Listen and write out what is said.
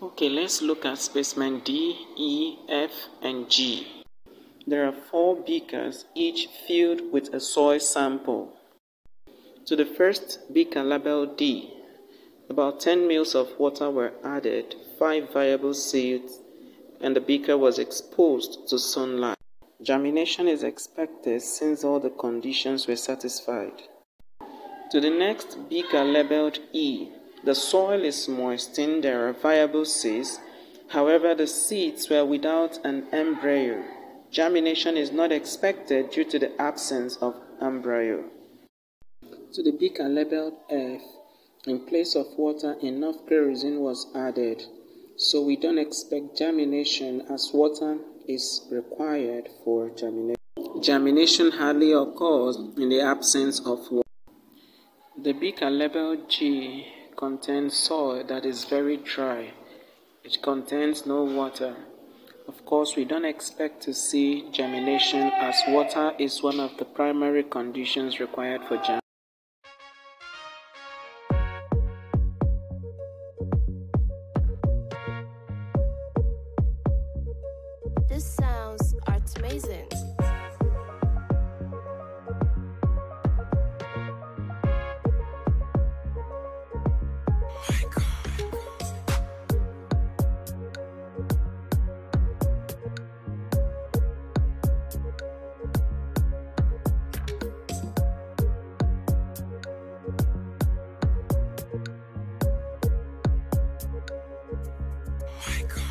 Okay, let's look at specimen D, E, F, and G. There are four beakers, each filled with a soil sample. To the first beaker labeled D, about 10 ml of water were added, 5 viable seeds, and the beaker was exposed to sunlight. Germination is expected since all the conditions were satisfied. To the next beaker labeled E, the soil is moistened, there are viable seeds, however, the seeds were without an embryo. Germination is not expected due to the absence of embryo. To the beaker labeled F, in place of water, enough kerosene was added, so we don't expect germination as water is required for germination. Germination hardly occurs in the absence of water. The beaker labeled G contains soil that is very dry. It contains no water. Of course, we don't expect to see germination as water is one of the primary conditions required for germination. This sounds amazing. Oh my God.